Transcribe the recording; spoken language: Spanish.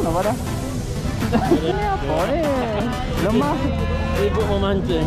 uno, para. Pobre. Lo más. Y como manche.